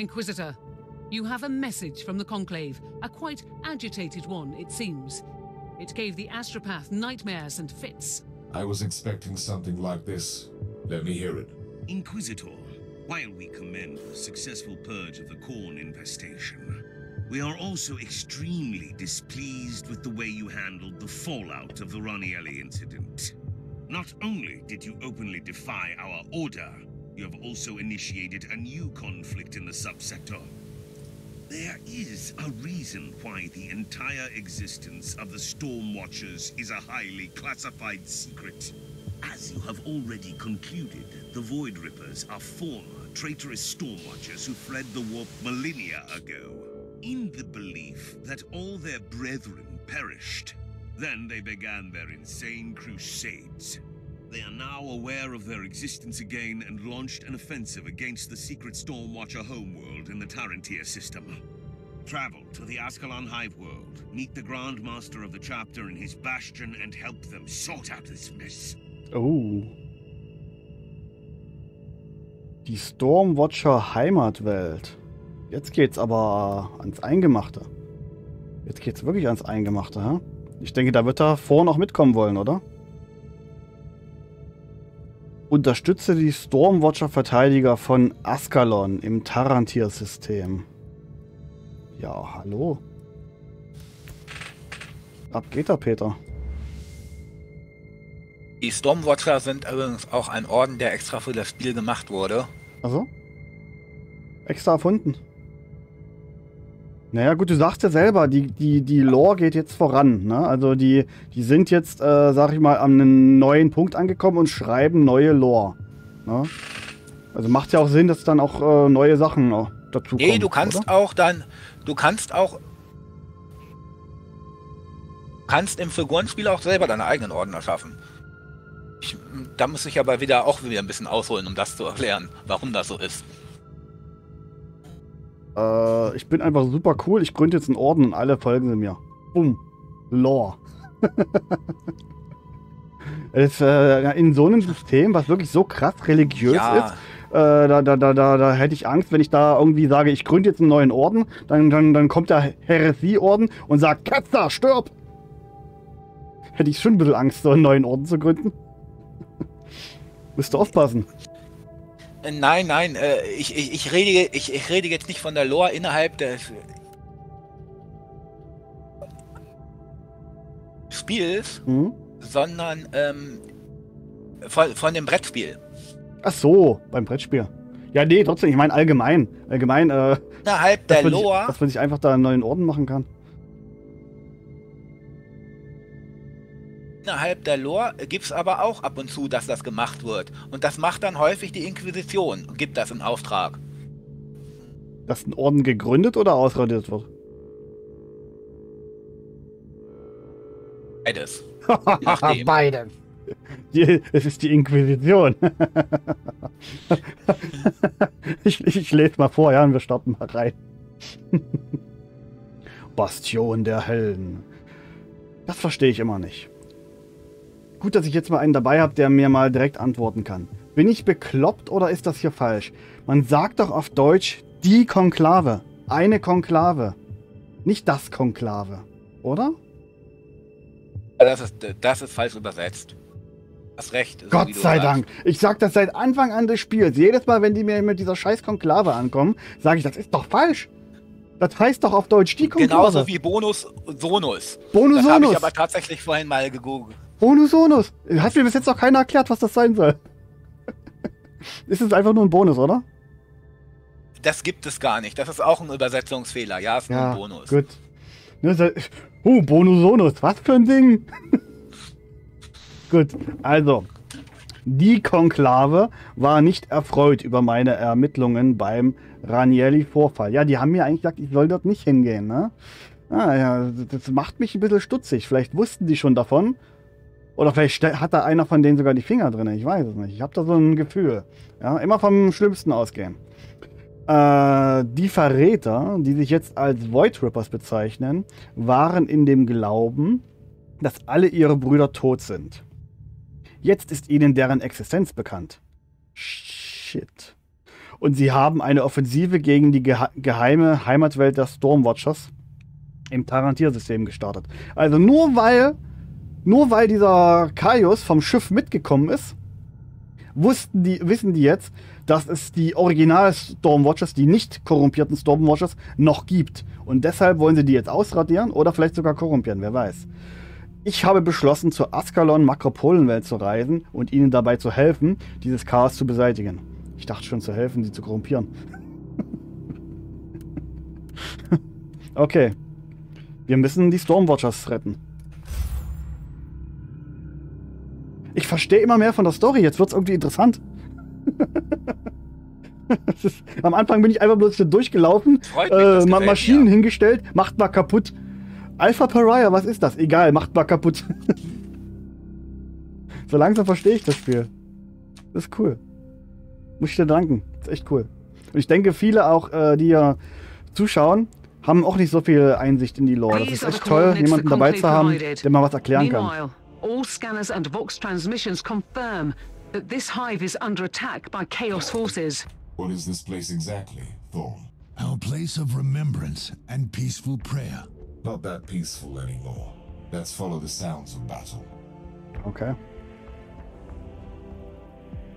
Inquisitor, you have a message from the Conclave, a quite agitated one, it seems. It gave the astropath nightmares and fits. I was expecting something like this. Let me hear it. Inquisitor, while we commend the successful purge of the corn infestation, we are also extremely displeased with the way you handled the fallout of the Ranielli incident. Not only did you openly defy our order, you have also initiated a new conflict in the subsector. There is a reason why the entire existence of the Storm Watchers is a highly classified secret. As you have already concluded, the Void Rippers are former traitorous Storm Watchers who fled the warp millennia ago, in the belief that all their brethren perished. Then they began their insane crusades. They are now aware of their existence again and launched an offensive against the secret Stormwatcher homeworld in the Tarantia system. Travel to the Ascalon Hive world, meet the Grand Master of the chapter in his bastion, and help them sort out this mess. Oh. Die Stormwatcher Heimatwelt. Jetzt geht's aber ans Eingemachte. Jetzt geht's wirklich ans Eingemachte, hä? Ich denke, da wird er vor noch mitkommen wollen, oder? Unterstütze die Stormwatcher-Verteidiger von Askalon im Tarantir-System. Ja, hallo. Ab geht er, Peter. Die Stormwatcher sind übrigens auch ein Orden, der extra für das Spiel gemacht wurde. Also? Extra erfunden. Naja, gut, du sagst ja selber, die, die, die Lore geht jetzt voran. Ne? Also die, die sind jetzt, äh, sag ich mal, an einem neuen Punkt angekommen und schreiben neue Lore. Ne? Also macht ja auch Sinn, dass dann auch äh, neue Sachen äh, dazu kommen. Nee, du kannst oder? auch dann, du kannst auch, kannst im Figurenspiel auch selber deine eigenen Orden erschaffen. Ich, da muss ich aber wieder auch wieder ein bisschen ausholen, um das zu erklären, warum das so ist. Äh, ich bin einfach super cool. Ich gründe jetzt einen Orden und alle folgen sie mir. Bumm. Lore. es, äh, in so einem System, was wirklich so krass religiös Ja. ist, äh, da, da, da, da, da hätte ich Angst, wenn ich da irgendwie sage, ich gründe jetzt einen neuen Orden, dann, dann, dann kommt der Heresie-Orden und sagt, Ketzer, stirb! Hätte ich schon ein bisschen Angst, so einen neuen Orden zu gründen. Müsst ihr aufpassen. Nein, nein, äh, ich, ich, ich, rede, ich, ich rede jetzt nicht von der Lore innerhalb des Spiels, Hm? sondern ähm, von, von dem Brettspiel. Ach so, beim Brettspiel. Ja, nee, trotzdem, ich meine allgemein. Allgemein, äh, Innerhalb der man, sich, Lore, dass man sich einfach da einen neuen Orden machen kann. Innerhalb der Lore gibt es aber auch ab und zu, dass das gemacht wird. Und das macht dann häufig die Inquisition und gibt das in Auftrag. Dass ein Orden gegründet oder ausradiert wird. Beides. Beide. Die, es ist die Inquisition. ich, ich, ich lese mal vor, ja, und wir starten mal rein. Bastion der Helden. Das verstehe ich immer nicht. Gut, dass ich jetzt mal einen dabei habe, der mir mal direkt antworten kann. Bin ich bekloppt oder ist das hier falsch? Man sagt doch auf Deutsch die Konklave. Eine Konklave. Nicht das Konklave. Oder? Das ist, das ist falsch übersetzt. Hast recht. so Gott du sei. Dank. Ich sag das seit Anfang an des Spiels. Jedes Mal, wenn die mir mit dieser scheiß Konklave ankommen, sage ich, das ist doch falsch. Das heißt doch auf Deutsch die Konklave. Genauso wie Bonus Sonus. Bonus Das habe Sonus. ich aber tatsächlich vorhin mal gegoogelt. Bonus Sonus. Hat mir bis jetzt noch keiner erklärt, was das sein soll. ist es einfach nur ein Bonus, oder? Das gibt es gar nicht. Das ist auch ein Übersetzungsfehler. Ja, ist nur ein Bonus. gut. Ne, oh, Bonus Sonus. Was für ein Ding. gut, also. Die Konklave war nicht erfreut über meine Ermittlungen beim Ranielli-Vorfall. Ja, die haben mir eigentlich gesagt, ich soll dort nicht hingehen, ne? Ah, ja, das macht mich ein bisschen stutzig. Vielleicht wussten die schon davon. Oder vielleicht hat da einer von denen sogar die Finger drin. Ich weiß es nicht. Ich habe da so ein Gefühl. Ja, immer vom Schlimmsten ausgehen. Äh, die Verräter, die sich jetzt als Void Rippers bezeichnen, waren in dem Glauben, dass alle ihre Brüder tot sind. Jetzt ist ihnen deren Existenz bekannt. Shit. und sie haben eine Offensive gegen die gehe geheime Heimatwelt der Stormwatchers im Tarantir-System gestartet. Also nur weil, nur weil dieser Kaios vom Schiff mitgekommen ist, wussten die, wissen die jetzt, dass es die original Stormwatchers, die nicht korrumpierten Stormwatchers, noch gibt. Und deshalb wollen sie die jetzt ausradieren oder vielleicht sogar korrumpieren, wer weiß. Ich habe beschlossen, zur Askalon Makropolenwelt zu reisen und ihnen dabei zu helfen, dieses Chaos zu beseitigen. Ich dachte schon zu helfen, sie zu korrumpieren. okay. Wir müssen die Stormwatchers retten. Ich verstehe immer mehr von der Story. Jetzt wird es irgendwie interessant. ist, am Anfang bin ich einfach bloß durchgelaufen, Freut mich, äh, gefällt Maschinen mir. hingestellt, macht mal kaputt. Alpha Pariah, was ist das? Egal, macht mal kaputt. so langsam verstehe ich das Spiel. Das ist cool. Muss ich dir danken. Das ist echt cool. Und ich denke, viele auch, äh, die ja zuschauen, haben auch nicht so viel Einsicht in die Lore. Das ist echt toll, jemanden dabei zu haben, der mal was erklären kann. Meanwhile, all scanners and Vox transmissions confirm that this hive is under attack by Chaos forces. What is this place exactly, Thorn? Our place of remembrance and peaceful prayer. Not that peaceful anymore. Let's follow the sounds of battle. Okay.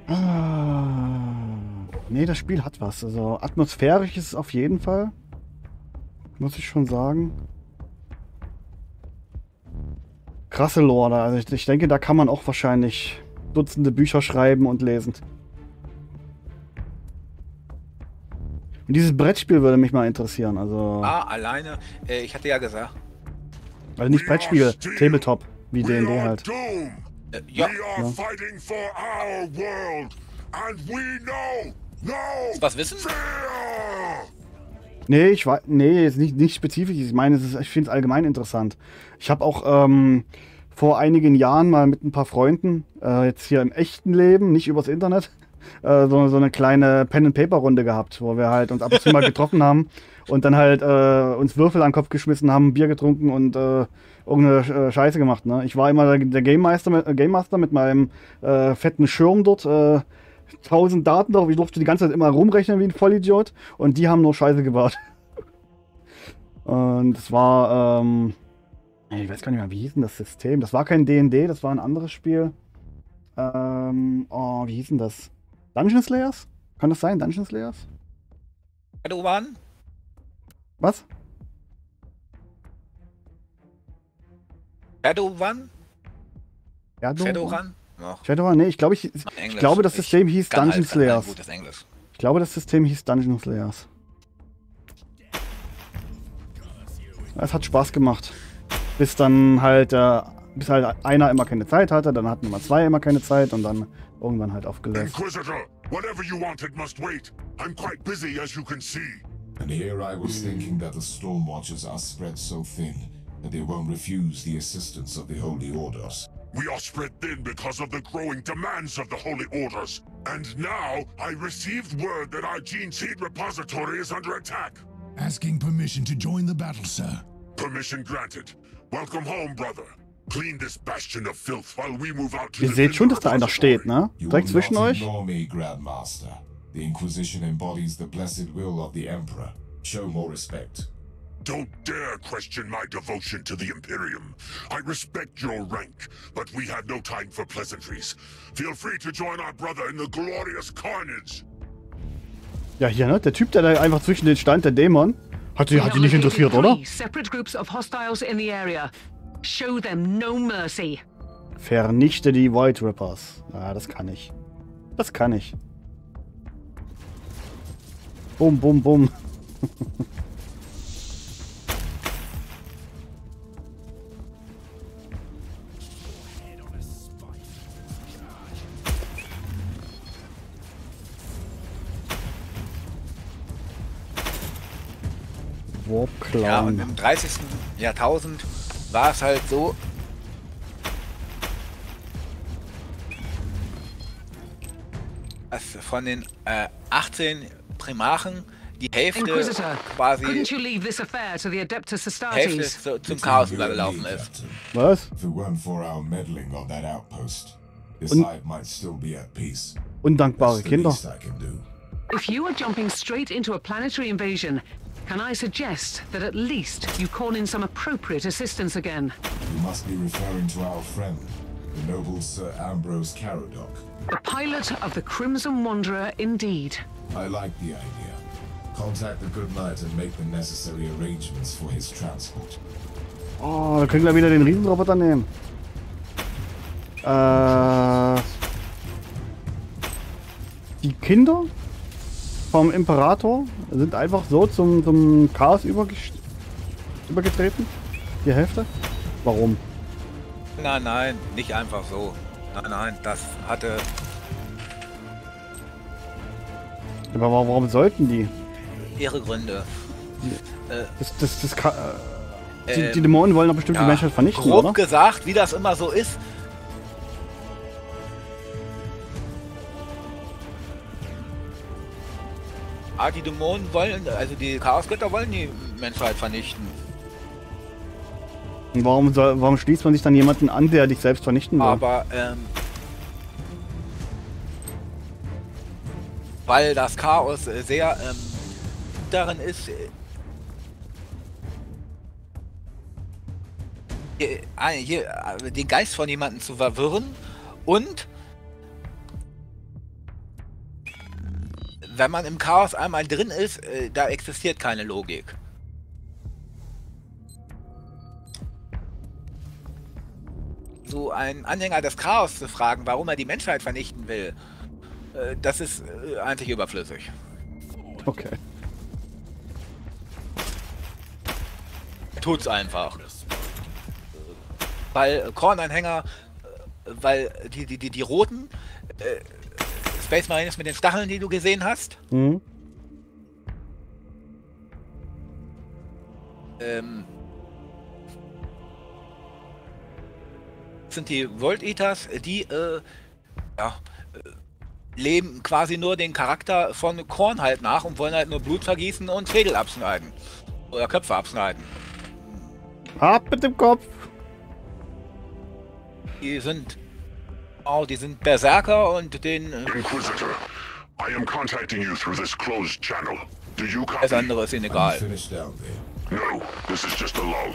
Ah, nee, das Spiel hat was. Also atmosphärisch ist es auf jeden Fall. Muss ich schon sagen. Krasse Lore. da. Also ich, ich denke, da kann man auch wahrscheinlich Dutzende Bücher schreiben und lesen. Und dieses Brettspiel würde mich mal interessieren. Also, Ah, alleine. Äh, ich hatte ja gesagt. also nicht Brettspiel, Tabletop, wie D&D halt. Äh, ja, We are fighting for our world, and we know no was wissen? fear. Nee, ich weiß, nee, ist nicht, nicht spezifisch. Ich meine, es ist, ich finde es allgemein interessant. Ich habe auch ähm, vor einigen Jahren mal mit ein paar Freunden, äh, jetzt hier im echten Leben, nicht übers Internet, äh, so, so eine kleine Pen-and-Paper-Runde gehabt, wo wir halt uns ab und zu mal getroffen haben und dann halt äh, uns Würfel an den Kopf geschmissen haben, Bier getrunken und äh, irgendeine äh, Scheiße gemacht. Ne? Ich war immer der, Game, Master mit, äh, Game Master mit meinem fetten Schirm dort. 1000 Daten drauf. Ich durfte die ganze Zeit immer rumrechnen wie ein Vollidiot. Und die haben nur Scheiße gebaut. Und es war, ähm, ich weiß gar nicht mehr, wie hieß denn das System? Das war kein D&D, das war ein anderes Spiel. Ähm, oh, wie hieß denn das? Dungeon Slayers? Kann das sein? Dungeon Slayers? Shadowrun? Was? Shadowrun? Shadow Shadowrun? Noch. Shadowrun? Nee, ich glaube, ich, ich Englisch. glaube, das Ich System hieß Dungeon halt Slayers. Ich glaube, das System hieß Dungeon Slayers. Es hat Spaß gemacht. Bis dann halt, äh, bis halt einer immer keine Zeit hatte, dann hatten immer zwei immer keine Zeit und dann irgendwann halt aufgelöst. Inquisitor, whatever you wanted must wait. I'm quite busy, as you can see. And here I was thinking that the Stormwatchers are spread so thin that they won't refuse the assistance of the Holy Orders. We are spread thin because of the growing demands of the Holy Orders. And now, I received word that our Gene Seed repository is under attack. Asking permission to join the battle, sir. Permission granted. Welcome home, brother. Clean this bastion of filth while we move out to Ihr defend seht schon, the dass da einer steht, ne? You Direkt will zwischen not euch. ignore me, Grandmaster. The Inquisition embodies the blessed will of the Emperor. Show more respect. Don't dare question my devotion to the Imperium. I respect your rank, but we have no time for pleasantries. Feel free to join our brother in the glorious carnage. Ja, hier, ne? Der Typ, der da einfach zwischen den stand, der Dämon, hat die, We hat die nicht interessiert, oder? three Separate groups of hostiles in the area. Show them no mercy. Vernichte die White Rippers. Ja, das kann ich. Das kann ich. Bum, bum, bum. Warp Ja, und Clown. im 30. Jahrtausend war es halt so, dass von den äh, 18 Primarchen die Hälfte Inquisitor, quasi couldn't you leave this affair to the Adeptus Hälfte zum Chaos übergelaufen ist. Was? If it weren't for our meddling on that outpost, this Und- hive might still be at peace. Undankbare Kinder. If you are jumping straight into a planetary invasion, can I suggest that at least you call in some appropriate assistance again? You must be referring to our friend, the noble Sir Ambrose Caradoc. The pilot of the Crimson Wanderer, indeed. I like the idea. Contact the Good Knight and make the necessary arrangements for his transport. Oh, wir können gleich wieder den Riesenroboter nehmen. Äh, die Kinder vom Imperator sind einfach so zum, zum Chaos übergetreten? Die Hälfte? Warum? Nein, nein, nicht einfach so. Nein, nein, das hatte Aber wa- warum sollten die? ihre Gründe. Das, das, das, ka- äh, die, Ähm, die Dämonen wollen doch bestimmt die Ja, Menschheit vernichten, grob oder? gesagt, wie das immer so ist. Ah, die Dämonen wollen, also die Chaosgötter wollen die Menschheit vernichten. Warum, soll, warum schließt man sich dann jemanden an, der dich selbst vernichten will? Aber ähm, weil das Chaos sehr ähm, darin ist, äh, äh, äh, den Geist von jemandem zu verwirren und wenn man im Chaos einmal drin ist, äh, da existiert keine Logik. So ein Anhänger des Chaos zu fragen, warum er die Menschheit vernichten will, äh, das ist äh, eigentlich überflüssig. Okay. Tut's einfach. Weil Kornanhänger, weil die, die, die, die roten äh, Space Marines mit den Stacheln, die du gesehen hast, Mhm. ähm, sind die World Eaters, die äh, ja, äh, leben quasi nur den Charakter von Korn halt nach und wollen halt nur Blut vergießen und Schädel abschneiden. Oder Köpfe abschneiden. Ab mit dem Kopf! Die sind. Oh, die sind Berserker und den. Äh, Inquisitor, I am contacting you through this closed channel. Do you das copy? andere ist ihnen egal. No, this is just a lull.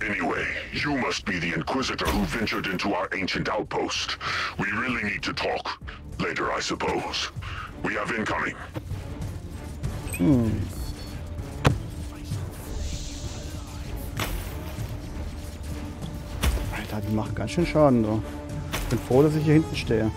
Anyway, you must be the Inquisitor who ventured into our ancient outpost. We really need to talk. Later, I suppose. We have incoming. Alter, die machen ganz schön Schaden, so. Ich bin froh, dass ich hier hinten stehe.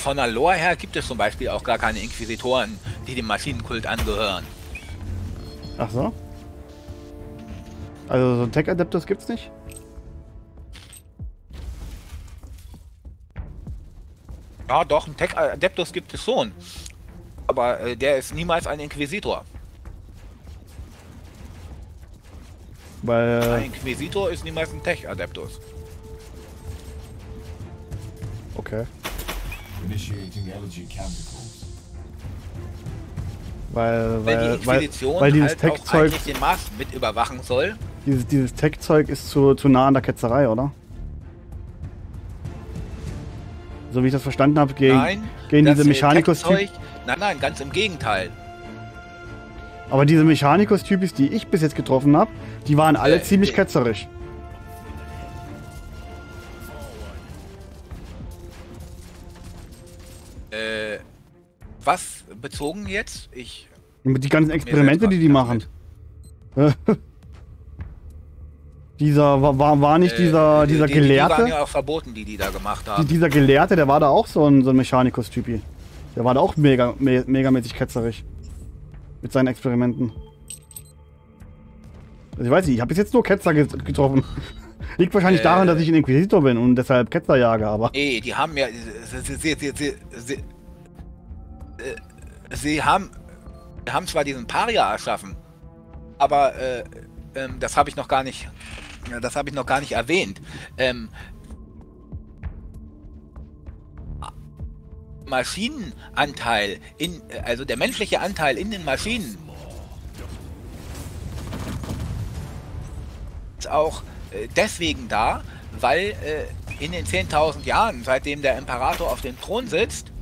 Von der Lore her gibt es zum Beispiel auch gar keine Inquisitoren, die dem Maschinenkult angehören. Ach so? Also so Tech-Adeptus gibt's nicht? Ja, doch, einen Tech Adeptus gibt es schon. Aber äh, der ist niemals ein Inquisitor. Ein Weil, Inquisitor ist niemals ein Tech Initiating energy canticles. Weil, Weil die weil, weil, weil dieses halt auch Tech-Zeug, eigentlich den Mars mit überwachen soll. dieses, dieses Tech-Zeug ist zu, zu nah an der Ketzerei, oder? So wie ich das verstanden habe, gehen, Nein, gehen diese äh, Mechanikos Tech-Zeug- Nein, nein, ganz im Gegenteil. Aber diese Mechanikos-Typis, die ich bis jetzt getroffen habe, die waren alle Äh, ziemlich äh. ketzerisch. Bezogen jetzt? Ich. Die ganzen Experimente, die die machen. dieser war, war, nicht äh, dieser, die- dieser die, Die waren Gelehrte. ja auch verboten, die die da gemacht haben. dieser Gelehrte, der war da auch so ein, so ein Mechanikus-Typi. Der war da auch mega, me, megamäßig ketzerisch. Mit seinen Experimenten. Also ich weiß nicht, ich habe bis jetzt nur Ketzer get- getroffen. Liegt wahrscheinlich Äh. daran, dass ich ein Inquisitor bin und deshalb Ketzer jage, aber. Nee, die haben ja. Sie, sie, sie, sie, haben. Haben zwar diesen Paria erschaffen, aber äh, ähm, das habe ich noch gar nicht. Das habe ich noch gar nicht erwähnt. Ähm, Maschinenanteil in, also der menschliche Anteil in den Maschinen ist auch äh, deswegen da, weil äh, in den 10.000 Jahren, seitdem der Imperator auf dem Thron sitzt,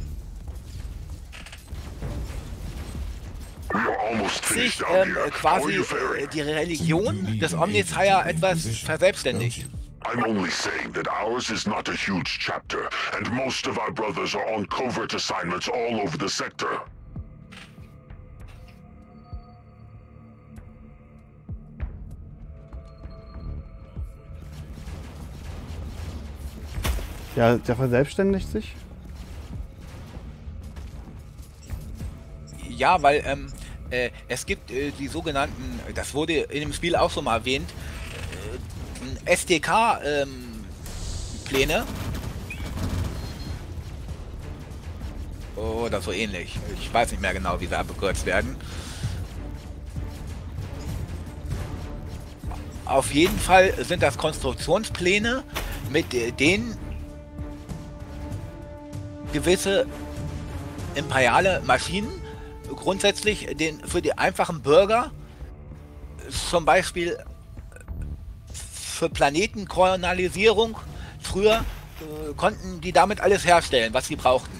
sich ähm, quasi äh, die Religion des the etwas verselbstständigt. I'm only saying that ours is not a huge chapter, and most of our brothers are on covert assignments all over the sector. Ja, der verselbstständigt sich? Ja, weil ähm, äh, es gibt äh, die sogenannten, das wurde in dem Spiel auch schon mal erwähnt, äh, SDK-Pläne. Oder so ähnlich. Ich weiß nicht mehr genau, wie sie abgekürzt werden. Auf jeden Fall sind das Konstruktionspläne, mit äh, denen gewisse imperiale Maschinen grundsätzlich den für die einfachen Bürger zum Beispiel für Planetenkolonialisierung früher äh, konnten die damit alles herstellen, was sie brauchten.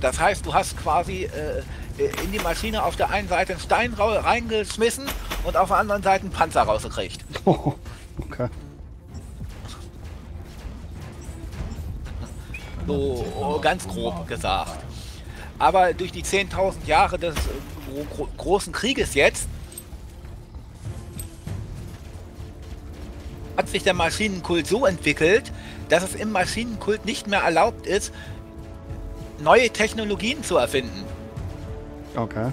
Das heißt, du hast quasi äh, in die Maschine auf der einen Seite einen Stein reingeschmissen und auf der anderen Seite einen Panzer rausgekriegt. Oh, okay. So ganz grob gesagt. Aber durch die 10.000 Jahre des äh, gro großen Krieges jetzt hat sich der Maschinenkult so entwickelt, dass es im Maschinenkult nicht mehr erlaubt ist, neue Technologien zu erfinden. Okay.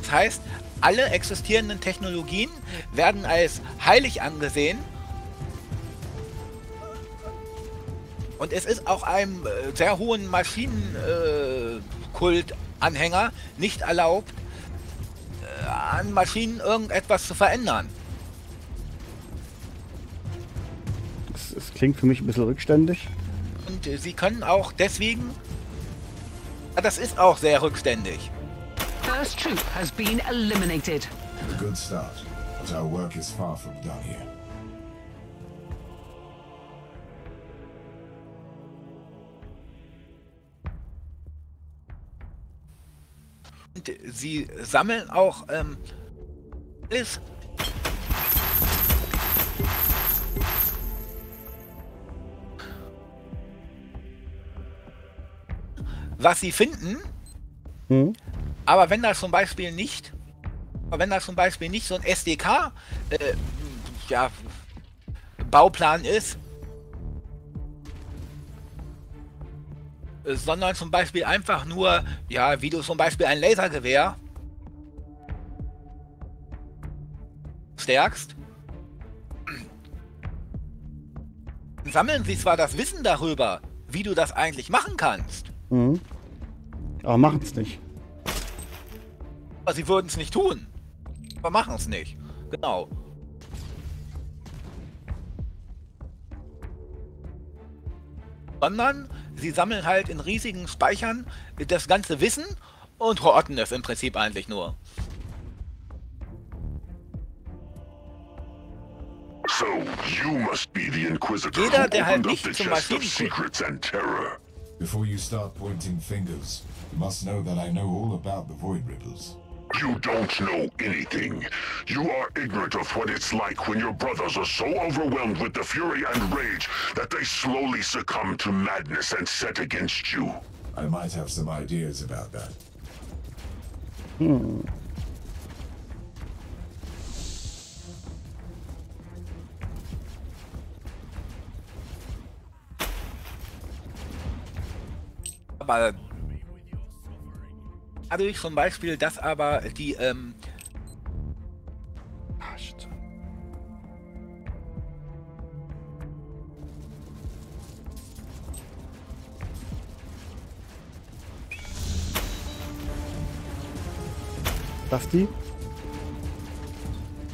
Das heißt, alle existierenden Technologien werden als heilig angesehen. Und es ist auch einem äh, sehr hohen Maschinenkult-Anhänger nicht erlaubt, äh, an Maschinen irgendetwas zu verändern. Es, es klingt für mich ein bisschen rückständig. Und äh, sie können auch deswegen... Das ist auch sehr rückständig. First troop has been eliminated. A good start, but our work is far from done here. Sie sammeln auch ähm, alles. Was sie finden, Hm? aber wenn da zum Beispiel nicht, wenn da zum Beispiel nicht so ein SDK äh, ja, Bauplan ist, sondern zum Beispiel einfach nur, ja, wie du zum Beispiel ein Lasergewehr stärkst, sammeln sie zwar das Wissen darüber, wie du das eigentlich machen kannst, Mhm. Aber machen es nicht. aber sie würden es nicht tun. Aber machen es nicht. Genau. Sondern sie sammeln halt in riesigen Speichern das ganze Wissen und horten es im Prinzip eigentlich nur. So, you must be the Inquisitor Jeder, who der halt opened up nicht the zum chest of Maschinenkult- secrets and terror. Before you start pointing fingers, you must know that I know all about the Void Rippers. You don't know anything. You are ignorant of what it's like when your brothers are so overwhelmed with the fury and rage that they slowly succumb to madness and set against you. I might have some ideas about that. Hmm. Aber dadurch zum Beispiel, dass aber die ähm. Das die?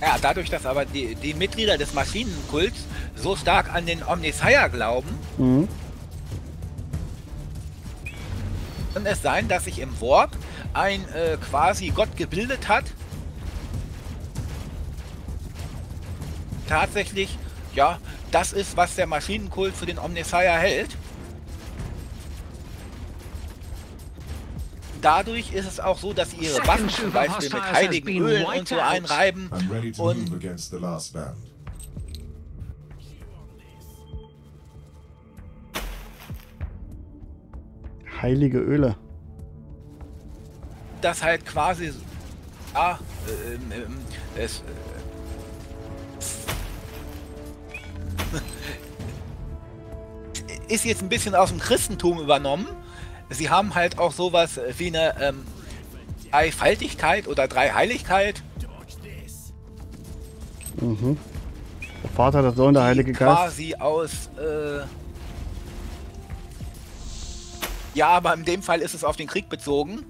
Ja, dadurch, dass aber die, die Mitglieder des Maschinenkults so stark an den Omnisire glauben, Mhm. Kann es sein, dass sich im Warp ein äh, quasi Gott gebildet hat. Tatsächlich, ja, das ist, was der Maschinenkult für den Omnisire hält. Dadurch ist es auch so, dass sie ihre Waffen zum Beispiel mit heiligen Ölen und so einreiben. Und- Heilige Öle. das halt quasi ja, ähm, ähm, es äh, ist jetzt ein bisschen aus dem Christentum übernommen. Sie haben halt auch sowas wie eine ähm, Dreifaltigkeit oder Dreiheiligkeit, Der Vater, der Sohn, der Heilige Geist. quasi aus äh, ja, aber in dem Fall ist es auf den Krieg bezogen.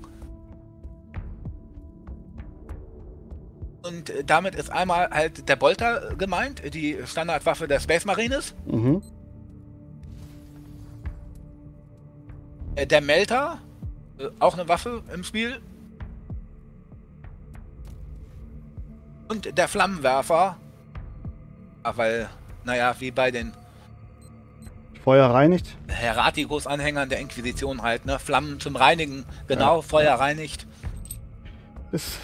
Und äh, damit ist einmal halt der Bolter gemeint, die Standardwaffe der Space Marines. Mhm. Äh, Der Melter, äh, auch eine Waffe im Spiel. Und der Flammenwerfer, ah, weil, naja, wie bei den Feuer reinigt. Heraticus-Anhängern der Inquisition halt, ne? Flammen zum Reinigen, genau, Feuer reinigt. Ist,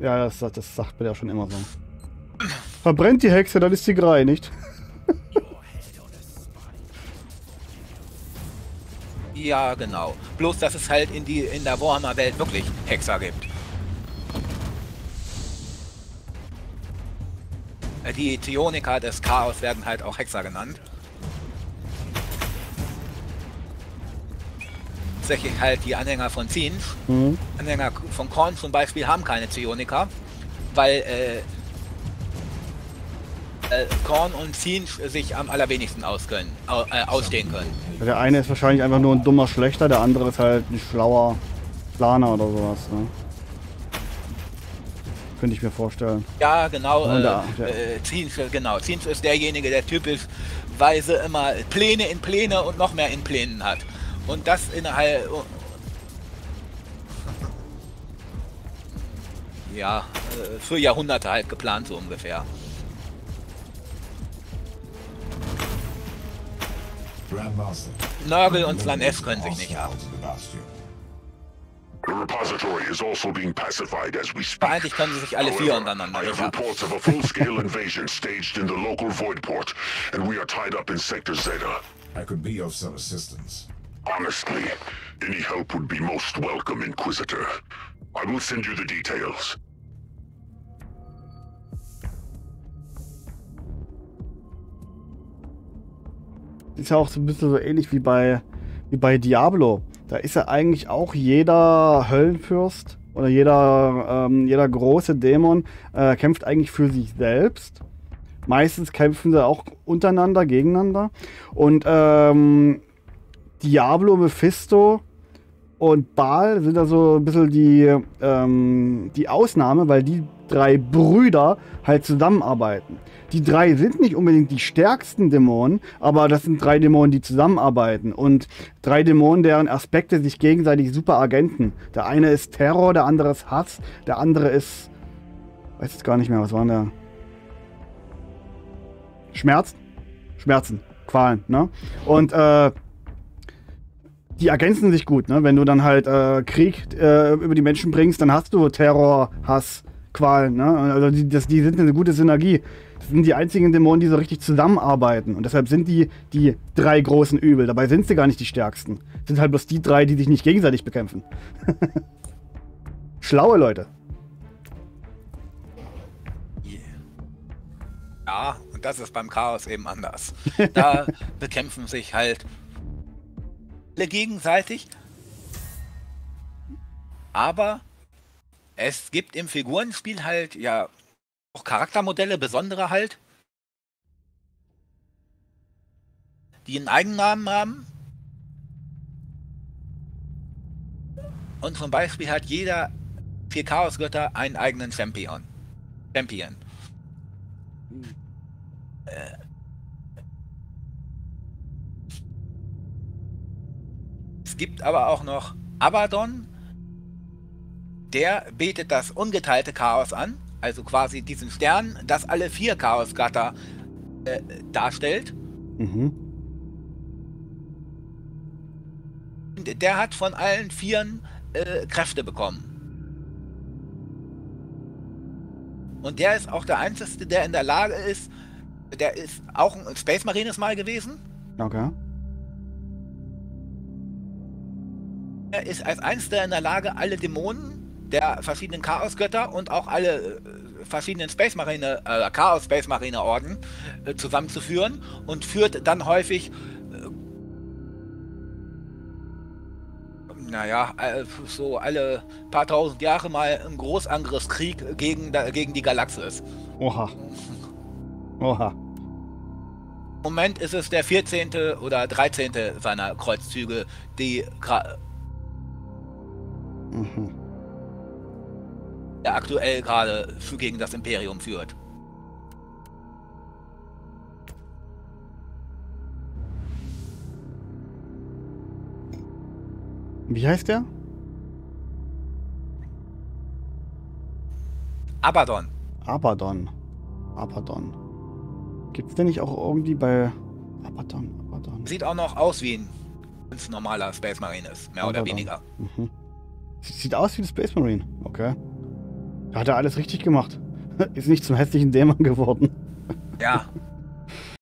ja, das, das sagt man ja schon immer so. Verbrennt die Hexe, dann ist sie gereinigt. Ja, genau. Bloß, dass es halt in, die, in der Warhammer-Welt wirklich Hexer gibt. Äh, Die Psioniker des Chaos werden halt auch Hexer genannt. Tatsächlich halt die Anhänger von Zinch, Mhm. Anhänger von Korn zum Beispiel, haben keine Psioniker, weil äh, äh, Korn und Zinch sich am allerwenigsten auskönnen, au, äh, ausstehen können. Der eine ist wahrscheinlich einfach nur ein dummer Schlechter, der andere ist halt ein schlauer Planer oder sowas. Ne? Könnte ich mir vorstellen. Ja, genau. Äh, da, ja. äh, genau. Ziens ist derjenige, der typischweise immer Pläne in Pläne und noch mehr in Plänen hat. Und das innerhalb. Ja, äh, für Jahrhunderte halt geplant, so ungefähr. Nörgel und Slanesh können sich nicht haben. The repository is also being pacified as we speak. Aber eigentlich können sie sich alle vier untereinander I have reports of a full-scale invasion staged in the local void port, and we are tied up in Sector Zeta. I could be of some assistance. Honestly, any help would be most welcome, Inquisitor. I will send you the details. Ist ja auch so ein bisschen so ähnlich wie bei, wie bei Diablo. Da ist ja eigentlich auch jeder Höllenfürst oder jeder, ähm, jeder große Dämon äh, kämpft eigentlich für sich selbst. Meistens kämpfen sie auch untereinander, gegeneinander. Und ähm, Diablo, Mephisto und Baal sind da so ein bisschen die, ähm, die Ausnahme, weil die drei Brüder halt zusammenarbeiten. Die drei sind nicht unbedingt die stärksten Dämonen, aber das sind drei Dämonen, die zusammenarbeiten. Und drei Dämonen, deren Aspekte sich gegenseitig super ergänzen. Der eine ist Terror, der andere ist Hass, der andere ist. Weiß jetzt gar nicht mehr, was waren der? Schmerz? Schmerzen, Qualen, ne? Und äh, die ergänzen sich gut, ne? Wenn du dann halt äh, Krieg äh, über die Menschen bringst, dann hast du Terror, Hass, Qualen, ne? Also die, das, die sind eine gute Synergie. Das sind die einzigen Dämonen, die so richtig zusammenarbeiten. Und deshalb sind die die drei großen Übel. Dabei sind sie gar nicht die stärksten. Sind halt bloß die drei, die sich nicht gegenseitig bekämpfen. Schlaue Leute. Ja, und das ist beim Chaos eben anders. Da bekämpfen sich halt alle gegenseitig. Aber es gibt im Figurenspiel halt ja auch Charaktermodelle, besondere halt, die einen Eigennamen haben. Und zum Beispiel hat jeder vier Chaosgötter einen eigenen Champion. Champion. Äh. Es gibt aber auch noch Abaddon, der betet das ungeteilte Chaos an, also quasi diesen Stern, das alle vier Chaosgötter äh, darstellt. Mhm. Und Der hat von allen Vieren äh, Kräfte bekommen. Und der ist auch der Einzige, der in der Lage ist, der ist auch ein Space Marines mal gewesen. Okay. Ist als einziger in der Lage, alle Dämonen der verschiedenen Chaosgötter und auch alle äh, verschiedenen Space Marine, äh, Chaos Space Marine Orden äh, zusammenzuführen und führt dann häufig, äh, naja, äh, so alle paar tausend Jahre mal einen Großangriffskrieg gegen, gegen die Galaxis. Oha. Oha. Im Moment ist es der 14. oder 13. seiner Kreuzzüge, die Mhm. er aktuell gerade gegen das Imperium führt. Wie heißt der? Abaddon. Abaddon. Abaddon. Gibt's den nicht auch irgendwie bei Abaddon? Abaddon. Sieht auch noch aus wie ein ganz normaler Space Marine ist, mehr oder Abaddon. weniger. Mhm. Sieht aus wie der Space Marine. Okay. Da hat er alles richtig gemacht. Ist nicht zum hässlichen Dämon geworden. Ja,